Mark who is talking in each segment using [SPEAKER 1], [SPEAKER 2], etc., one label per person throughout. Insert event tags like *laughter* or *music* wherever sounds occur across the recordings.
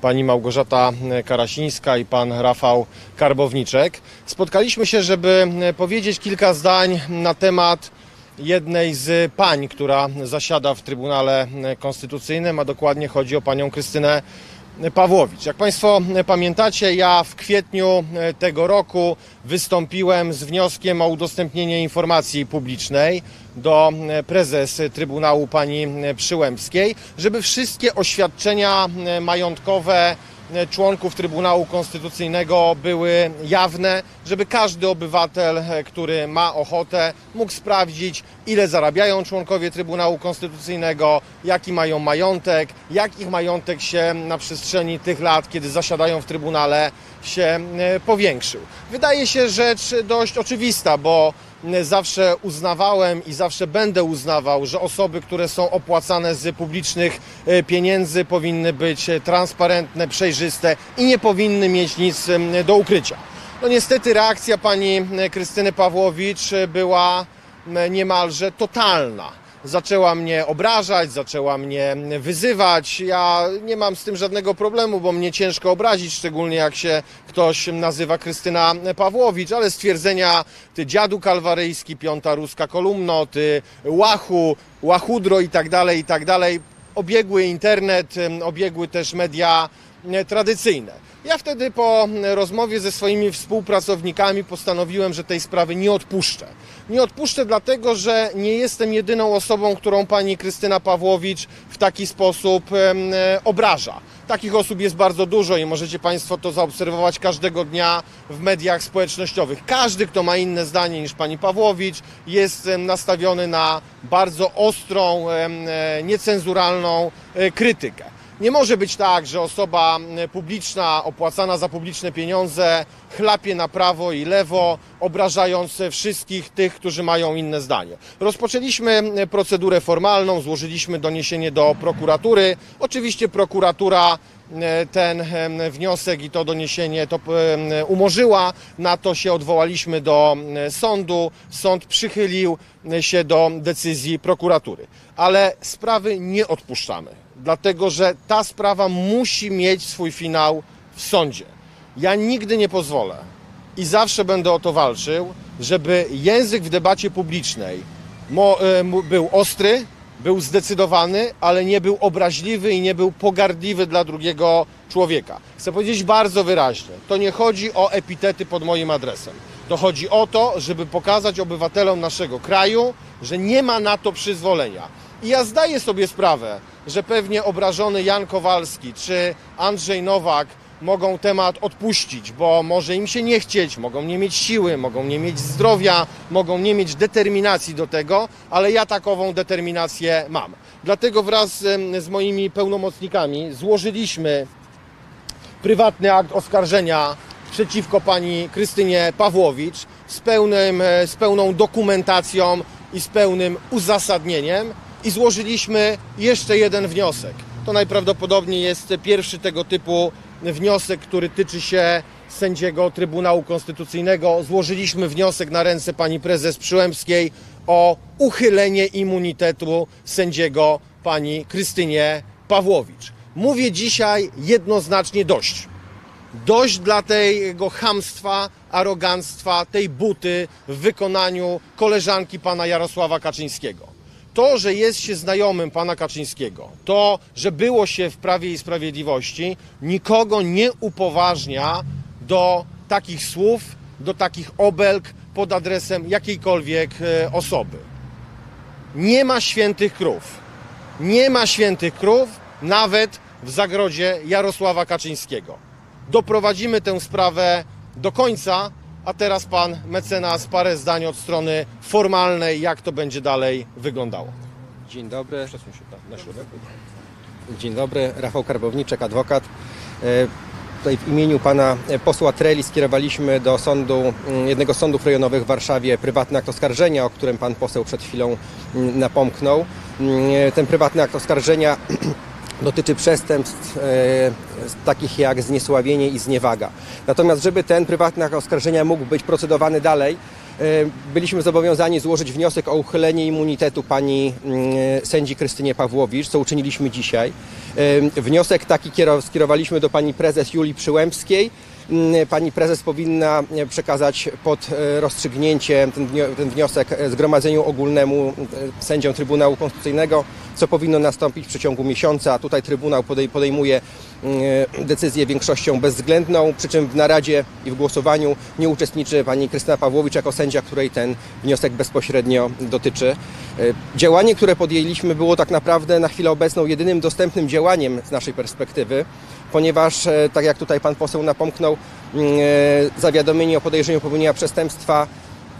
[SPEAKER 1] pani Małgorzata Karasińska i pan Rafał Karbowniczek. Spotkaliśmy się, żeby powiedzieć kilka zdań na temat jednej z pań, która zasiada w Trybunale Konstytucyjnym, a dokładnie chodzi o panią Krystynę Pawłowicz. Jak Państwo pamiętacie, ja w kwietniu tego roku wystąpiłem z wnioskiem o udostępnienie informacji publicznej do prezes Trybunału pani Przyłębskiej, żeby wszystkie oświadczenia majątkowe członków Trybunału Konstytucyjnego były jawne, żeby każdy obywatel, który ma ochotę, mógł sprawdzić, ile zarabiają członkowie Trybunału Konstytucyjnego, jaki mają majątek, jak ich majątek się na przestrzeni tych lat, kiedy zasiadają w Trybunale, się powiększył. Wydaje się rzecz dość oczywista, bo zawsze uznawałem i zawsze będę uznawał, że osoby, które są opłacane z publicznych pieniędzy, powinny być transparentne, przejrzyste i nie powinny mieć nic do ukrycia. No niestety reakcja pani Krystyny Pawłowicz była niemalże totalna zaczęła mnie obrażać, zaczęła mnie wyzywać. Ja nie mam z tym żadnego problemu, bo mnie ciężko obrazić, szczególnie jak się ktoś nazywa Krystyna Pawłowicz, ale stwierdzenia ty dziadu kalwaryjski, piąta ruska kolumno, ty łachu, łachudro i tak dalej, i tak dalej, obiegły internet, obiegły też media tradycyjne. Ja wtedy po rozmowie ze swoimi współpracownikami postanowiłem, że tej sprawy nie odpuszczę. Nie odpuszczę dlatego, że nie jestem jedyną osobą, którą pani Krystyna Pawłowicz w taki sposób obraża. Takich osób jest bardzo dużo i możecie Państwo to zaobserwować każdego dnia w mediach społecznościowych. Każdy, kto ma inne zdanie niż pani Pawłowicz, jest nastawiony na bardzo ostrą, niecenzuralną krytykę. Nie może być tak, że osoba publiczna, opłacana za publiczne pieniądze, chlapie na prawo i lewo, obrażając wszystkich tych, którzy mają inne zdanie. Rozpoczęliśmy procedurę formalną, złożyliśmy doniesienie do prokuratury. Oczywiście prokuratura ten wniosek i to doniesienie to umorzyła. Na to się odwołaliśmy do sądu. Sąd przychylił się do decyzji prokuratury. Ale sprawy nie odpuszczamy, dlatego że ta sprawa musi mieć swój finał w sądzie. Ja nigdy nie pozwolę i zawsze będę o to walczył, żeby język w debacie publicznej był ostry, był zdecydowany, ale nie był obraźliwy i nie był pogardliwy dla drugiego człowieka. Chcę powiedzieć bardzo wyraźnie: to nie chodzi o epitety pod moim adresem. To chodzi o to, żeby pokazać obywatelom naszego kraju, że nie ma na to przyzwolenia. I ja zdaję sobie sprawę, że pewnie obrażony Jan Kowalski czy Andrzej Nowak mogą temat odpuścić, bo może im się nie chcieć, mogą nie mieć siły, mogą nie mieć zdrowia, mogą nie mieć determinacji do tego, ale ja takową determinację mam. Dlatego wraz z moimi pełnomocnikami złożyliśmy prywatny akt oskarżenia przeciwko pani Krystynie Pawłowicz z, pełnym, z pełną dokumentacją i z pełnym uzasadnieniem i złożyliśmy jeszcze jeden wniosek. To najprawdopodobniej jest pierwszy tego typu wniosek, który tyczy się sędziego Trybunału Konstytucyjnego. Złożyliśmy wniosek na ręce pani prezes Przyłębskiej o uchylenie immunitetu sędziego pani Krystynie Pawłowicz. Mówię dzisiaj jednoznacznie dość. Dość dla tego chamstwa, aroganctwa, tej buty w wykonaniu koleżanki pana Jarosława Kaczyńskiego. To, że jest się znajomym pana Kaczyńskiego, to, że było się w Prawie i Sprawiedliwości, nikogo nie upoważnia do takich słów, do takich obelg pod adresem jakiejkolwiek osoby. Nie ma świętych krów. Nie ma świętych krów nawet w zagrodzie Jarosława Kaczyńskiego. Doprowadzimy tę sprawę do końca, a teraz pan mecenas parę zdań od strony formalnej, jak to będzie dalej wyglądało.
[SPEAKER 2] Dzień dobry.
[SPEAKER 1] Przesuń się na środek.
[SPEAKER 2] Dzień dobry. Rafał Karbowniczek, adwokat. E, Tutaj w imieniu pana posła Treli skierowaliśmy do sądu, mm, jednego z sądów rejonowych w Warszawie prywatny akt oskarżenia, o którym pan poseł przed chwilą mm, napomknął. Mm, Ten prywatny akt oskarżenia *clears throat* dotyczy przestępstw e, takich jak zniesławienie i zniewaga. Natomiast żeby ten prywatny oskarżenia mógł być procedowany dalej, e, byliśmy zobowiązani złożyć wniosek o uchylenie immunitetu pani mm, sędzi Krystynie Pawłowicz, co uczyniliśmy dzisiaj. E, Wniosek taki kiero- skierowaliśmy do pani prezes Julii Przyłębskiej. Mm, Pani prezes powinna e, przekazać pod e, rozstrzygnięcie ten, wnio- ten wniosek e, Zgromadzeniu Ogólnemu sędziom Trybunału Konstytucyjnego, co powinno nastąpić w przeciągu miesiąca. Tutaj Trybunał podej- podejmuje mm, decyzję większością bezwzględną, przy czym w naradzie i w głosowaniu nie uczestniczy pani Krystyna Pawłowicz jako sędzia, której ten wniosek bezpośrednio dotyczy. Działanie, które podjęliśmy było tak naprawdę na chwilę obecną jedynym dostępnym działaniem z naszej perspektywy, ponieważ, e, tak jak tutaj pan poseł napomknął, mm, e, zawiadomienie o podejrzeniu popełnienia przestępstwa,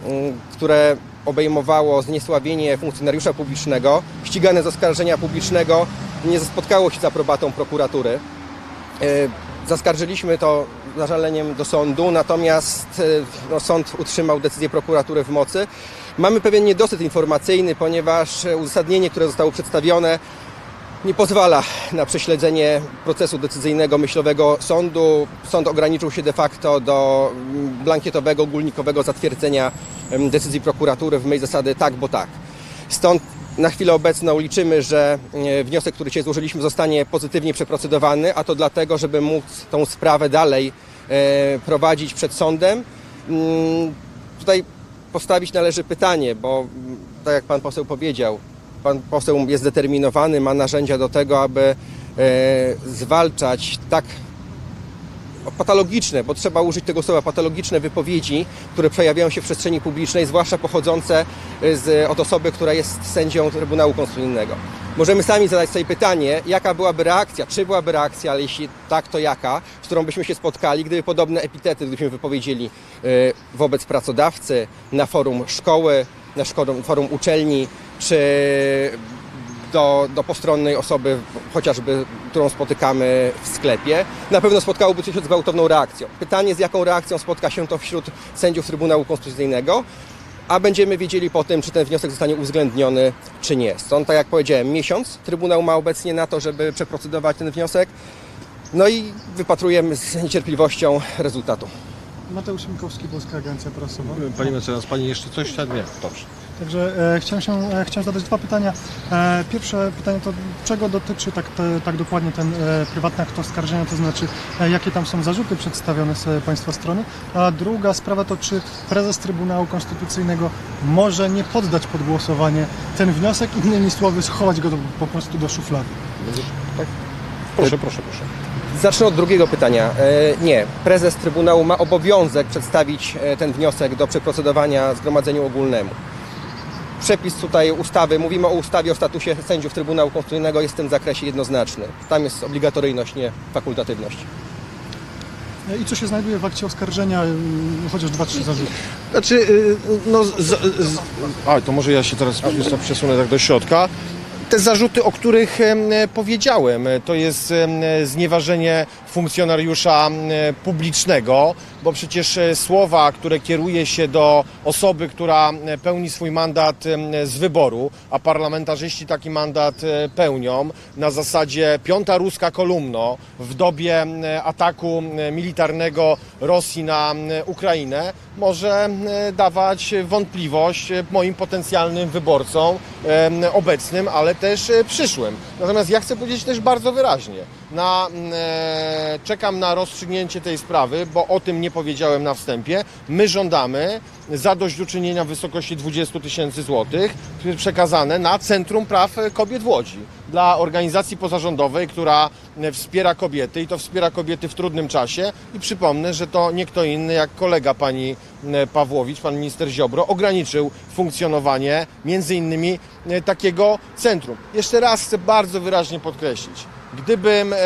[SPEAKER 2] mm, które obejmowało zniesławienie funkcjonariusza publicznego, ścigane z oskarżenia publicznego, nie spotkało się z aprobatą prokuratury. E, Zaskarżyliśmy to zażaleniem do sądu, natomiast no, sąd utrzymał decyzję prokuratury w mocy. Mamy pewien niedosyt informacyjny, ponieważ uzasadnienie, które zostało przedstawione, nie pozwala na prześledzenie procesu decyzyjnego myślowego sądu. Sąd ograniczył się de facto do mm, blankietowego, ogólnikowego zatwierdzenia decyzji prokuratury w mej zasady tak, bo tak. Stąd na chwilę obecną liczymy, że e, wniosek, który dzisiaj złożyliśmy, zostanie pozytywnie przeprocedowany, a to dlatego, żeby móc tą sprawę dalej e, prowadzić przed sądem. Mm, Tutaj postawić należy pytanie, bo mm, tak jak pan poseł powiedział, pan poseł jest zdeterminowany, ma narzędzia do tego, aby e, zwalczać tak patologiczne, bo trzeba użyć tego słowa, patologiczne wypowiedzi, które przejawiają się w przestrzeni publicznej, zwłaszcza pochodzące z, od osoby, która jest sędzią Trybunału Konstytucyjnego. Możemy sami zadać sobie pytanie, jaka byłaby reakcja, czy byłaby reakcja, ale jeśli tak, to jaka, z którą byśmy się spotkali, gdyby podobne epitety, gdybyśmy wypowiedzieli e, wobec pracodawcy, na forum szkoły, na forum uczelni, czy do, do postronnej osoby, chociażby którą spotykamy w sklepie, na pewno spotkałoby się z gwałtowną reakcją. Pytanie, z jaką reakcją spotka się to wśród sędziów Trybunału Konstytucyjnego, a będziemy wiedzieli po tym, czy ten wniosek zostanie uwzględniony, czy nie. Stąd, tak jak powiedziałem, miesiąc Trybunał ma obecnie na to, żeby przeprocedować ten wniosek. No i wypatrujemy z niecierpliwością rezultatu.
[SPEAKER 3] Mateusz Mikowski, Polska Agencja Prasowa.
[SPEAKER 1] Pani mecenas, pani jeszcze coś? Tak, nie. Dobrze.
[SPEAKER 3] Także e, chciałem, się, e, chciałem zadać dwa pytania. E, pierwsze pytanie to czego dotyczy tak, te, tak dokładnie ten e, prywatny akt oskarżenia, to znaczy e, jakie tam są zarzuty przedstawione z e, Państwa strony. A druga sprawa to czy prezes Trybunału Konstytucyjnego może nie poddać pod głosowanie ten wniosek, innymi słowy schować go do, po prostu do szuflady.
[SPEAKER 1] Proszę, proszę, proszę.
[SPEAKER 2] Zacznę od drugiego pytania. E, Nie, prezes Trybunału ma obowiązek przedstawić ten wniosek do przeprocedowania Zgromadzeniu Ogólnemu. Przepis tutaj ustawy, mówimy o ustawie o statusie sędziów Trybunału Konstytucyjnego, jest w tym zakresie jednoznaczny. Tam jest obligatoryjność, nie fakultatywność.
[SPEAKER 3] E, I co się znajduje w akcie oskarżenia, e, chociaż dwa, trzy zarzuty.
[SPEAKER 1] Znaczy, y, no, z, z, a to może ja się teraz przesunę tak do środka. Te zarzuty, o których em, powiedziałem, to jest znieważenie funkcjonariusza publicznego, bo przecież e, słowa, które kieruje się do osoby, która pełni swój mandat z wyboru, a parlamentarzyści taki mandat e, pełnią, na zasadzie piąta ruska kolumno w dobie ataku militarnego Rosji na Ukrainę, może dawać wątpliwość e, moim potencjalnym wyborcom obecnym, ale też e, przyszłym. Natomiast ja chcę powiedzieć też bardzo wyraźnie, na, mm, e, czekam na rozstrzygnięcie tej sprawy, bo o tym nie powiedziałem na wstępie. My żądamy zadośćuczynienia w wysokości 20 tysięcy złotych przekazane na Centrum Praw Kobiet w Łodzi dla organizacji pozarządowej, która e, wspiera kobiety i to wspiera kobiety w trudnym czasie i przypomnę, że to nie kto inny jak kolega pani e, Pawłowicz, pan minister Ziobro ograniczył funkcjonowanie między innymi e, takiego centrum. Jeszcze raz chcę bardzo wyraźnie podkreślić, Gdybym e,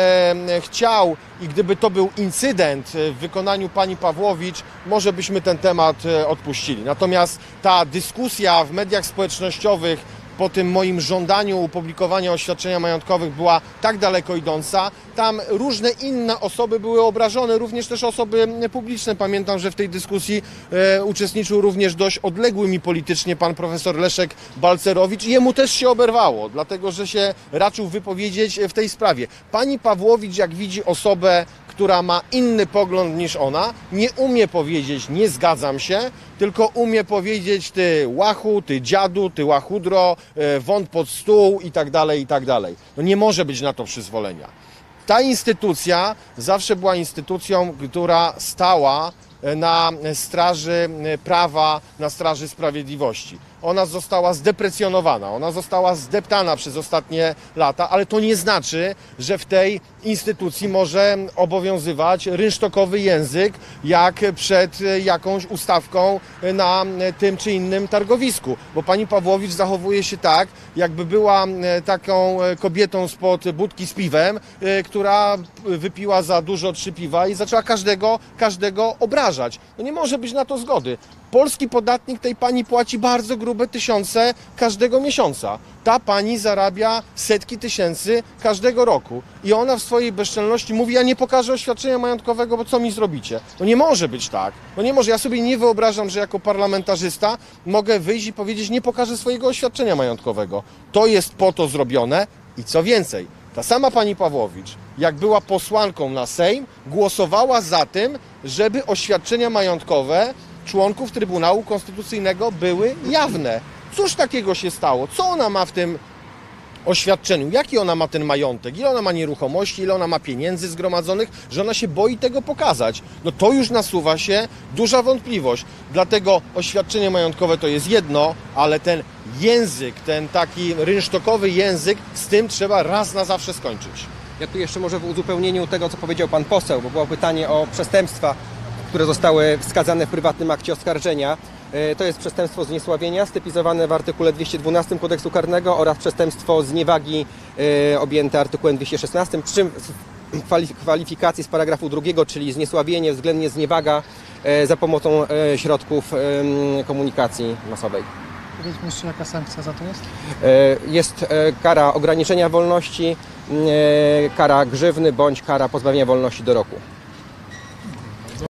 [SPEAKER 1] chciał i gdyby to był incydent e, w wykonaniu pani Pawłowicz, może byśmy ten temat e, odpuścili. Natomiast ta dyskusja w mediach społecznościowych po tym moim żądaniu opublikowania oświadczenia majątkowych była tak daleko idąca. Tam różne inne osoby były obrażone, również też osoby publiczne. Pamiętam, że w tej dyskusji e, uczestniczył również dość odległy mi politycznie pan profesor Leszek Balcerowicz jemu też się oberwało, dlatego że się raczył wypowiedzieć w tej sprawie. Pani Pawłowicz, jak widzi osobę, która ma inny pogląd niż ona, nie umie powiedzieć nie zgadzam się, tylko umie powiedzieć ty łachu, ty dziadu, ty łachudro, e, wąt pod stół i tak dalej, i tak dalej. No nie może być na to przyzwolenia. Ta instytucja zawsze była instytucją, która stała e, na straży e, prawa, na straży sprawiedliwości. Ona została zdeprecjonowana, ona została zdeptana przez ostatnie lata, ale to nie znaczy, że w tej instytucji może obowiązywać rynsztokowy język, jak przed jakąś ustawką na tym czy innym targowisku. Bo pani Pawłowicz zachowuje się tak, jakby była taką kobietą spod budki z piwem, która wypiła za dużo trzy piwa i zaczęła każdego, każdego obrażać. No nie może być na to zgody. Polski podatnik tej pani płaci bardzo grube tysiące każdego miesiąca. Ta pani zarabia setki tysięcy każdego roku. I ona w swojej bezczelności mówi, ja nie pokażę oświadczenia majątkowego, bo co mi zrobicie? No nie może być tak. No nie może. Ja sobie nie wyobrażam, że jako parlamentarzysta mogę wyjść i powiedzieć, nie pokażę swojego oświadczenia majątkowego. To jest po to zrobione i co więcej, ta sama pani Pawłowicz, jak była posłanką na Sejm, głosowała za tym, żeby oświadczenia majątkowe członków Trybunału Konstytucyjnego były jawne. Cóż takiego się stało? Co ona ma w tym oświadczeniu? Jaki ona ma ten majątek? Ile ona ma nieruchomości? Ile ona ma pieniędzy zgromadzonych? Że ona się boi tego pokazać? No to już nasuwa się duża wątpliwość. Dlatego oświadczenie majątkowe to jest jedno, ale ten język, ten taki rynsztokowy język, z tym trzeba raz na zawsze skończyć.
[SPEAKER 2] Ja tu jeszcze może w uzupełnieniu tego, co powiedział pan poseł, bo było pytanie o przestępstwa, które zostały wskazane w prywatnym akcie oskarżenia. E, To jest przestępstwo zniesławienia stypizowane w artykule 212 kodeksu karnego oraz przestępstwo zniewagi e, objęte artykułem 216, przy czym kwalifikacji z paragrafu drugiego, czyli zniesławienie względnie zniewaga e, za pomocą środków komunikacji masowej.
[SPEAKER 3] Powiedzmy jeszcze, jaka sankcja za to jest?
[SPEAKER 2] Jest kara ograniczenia wolności, kara grzywny bądź kara pozbawienia wolności do roku.